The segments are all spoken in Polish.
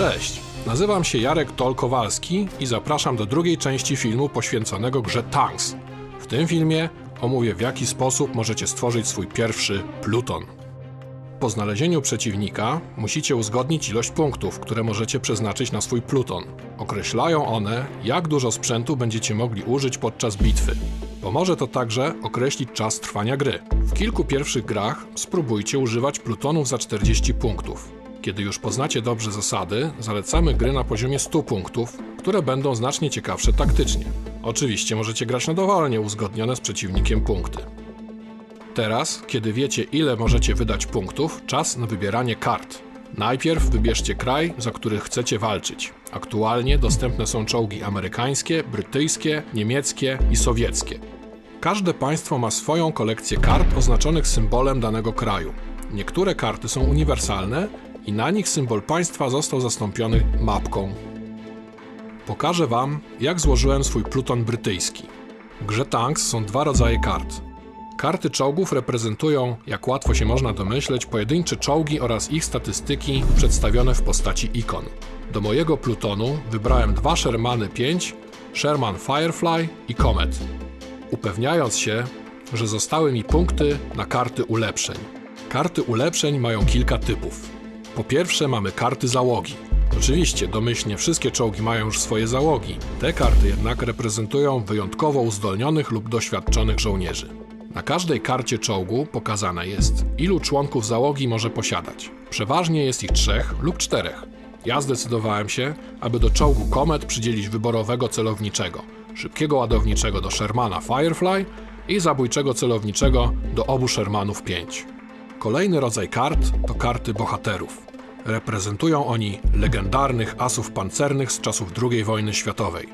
Cześć, nazywam się Jarek Tolkowalski i zapraszam do drugiej części filmu poświęconego grze Tanks. W tym filmie omówię w jaki sposób możecie stworzyć swój pierwszy pluton. Po znalezieniu przeciwnika musicie uzgodnić ilość punktów, które możecie przeznaczyć na swój pluton. Określają one, jak dużo sprzętu będziecie mogli użyć podczas bitwy. Pomoże to także określić czas trwania gry. W kilku pierwszych grach spróbujcie używać plutonów za 40 punktów. Kiedy już poznacie dobrze zasady, zalecamy gry na poziomie 100 punktów, które będą znacznie ciekawsze taktycznie. Oczywiście możecie grać na dowolnie uzgodnione z przeciwnikiem punkty. Teraz, kiedy wiecie ile możecie wydać punktów, czas na wybieranie kart. Najpierw wybierzcie kraj, za który chcecie walczyć. Aktualnie dostępne są czołgi amerykańskie, brytyjskie, niemieckie i sowieckie. Każde państwo ma swoją kolekcję kart oznaczonych symbolem danego kraju. Niektóre karty są uniwersalne i na nich symbol państwa został zastąpiony mapką. Pokażę Wam, jak złożyłem swój pluton brytyjski. W grze Tanks są dwa rodzaje kart. Karty czołgów reprezentują, jak łatwo się można domyśleć, pojedyncze czołgi oraz ich statystyki przedstawione w postaci ikon. Do mojego plutonu wybrałem dwa Shermany 5, Sherman Firefly i Comet, upewniając się, że zostały mi punkty na karty ulepszeń. Karty ulepszeń mają kilka typów. Po pierwsze mamy karty załogi. Oczywiście domyślnie wszystkie czołgi mają już swoje załogi. Te karty jednak reprezentują wyjątkowo uzdolnionych lub doświadczonych żołnierzy. Na każdej karcie czołgu pokazane jest, ilu członków załogi może posiadać. Przeważnie jest ich trzech lub czterech. Ja zdecydowałem się, aby do czołgu Comet przydzielić wyborowego celowniczego, szybkiego ładowniczego do Shermana Firefly i zabójczego celowniczego do obu Shermanów 5. Kolejny rodzaj kart to karty bohaterów. Reprezentują oni legendarnych asów pancernych z czasów II wojny światowej.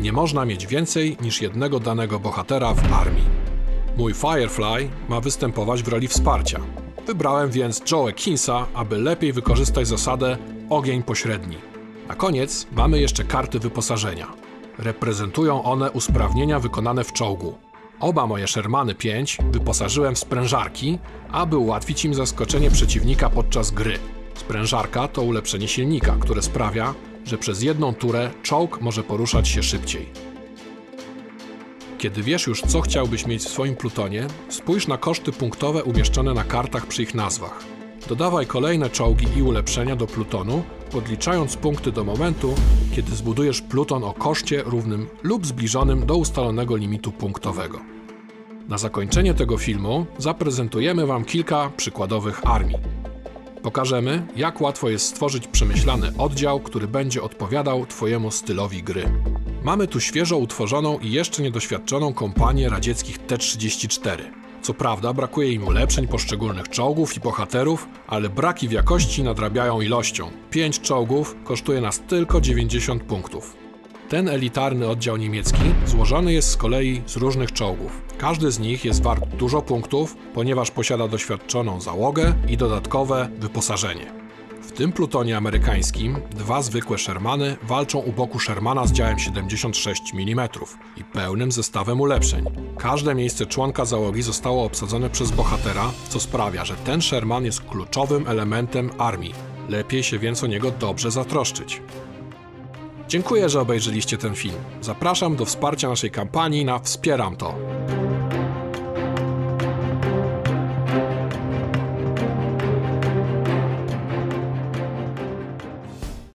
Nie można mieć więcej niż jednego danego bohatera w armii. Mój Firefly ma występować w roli wsparcia. Wybrałem więc Joe Kinsa, aby lepiej wykorzystać zasadę ogień pośredni. Na koniec mamy jeszcze karty wyposażenia. Reprezentują one usprawnienia wykonane w czołgu. Oba moje Shermany 5 wyposażyłem w sprężarki, aby ułatwić im zaskoczenie przeciwnika podczas gry. Sprężarka to ulepszenie silnika, które sprawia, że przez jedną turę czołg może poruszać się szybciej. Kiedy wiesz już, co chciałbyś mieć w swoim plutonie, spójrz na koszty punktowe umieszczone na kartach przy ich nazwach. Dodawaj kolejne czołgi i ulepszenia do plutonu, podliczając punkty do momentu, kiedy zbudujesz pluton o koszcie równym lub zbliżonym do ustalonego limitu punktowego. Na zakończenie tego filmu zaprezentujemy Wam kilka przykładowych armii. Pokażemy, jak łatwo jest stworzyć przemyślany oddział, który będzie odpowiadał Twojemu stylowi gry. Mamy tu świeżo utworzoną i jeszcze niedoświadczoną kompanię radzieckich T-34. Co prawda brakuje im ulepszeń poszczególnych czołgów i bohaterów, ale braki w jakości nadrabiają ilością. 5 czołgów kosztuje nas tylko 90 punktów. Ten elitarny oddział niemiecki złożony jest z kolei z różnych czołgów. Każdy z nich jest wart dużo punktów, ponieważ posiada doświadczoną załogę i dodatkowe wyposażenie. W tym plutonie amerykańskim dwa zwykłe Shermany walczą u boku Shermana z działem 76 mm i pełnym zestawem ulepszeń. Każde miejsce członka załogi zostało obsadzone przez bohatera, co sprawia, że ten Sherman jest kluczowym elementem armii. Lepiej się więc o niego dobrze zatroszczyć. Dziękuję, że obejrzeliście ten film. Zapraszam do wsparcia naszej kampanii na Wspieram to.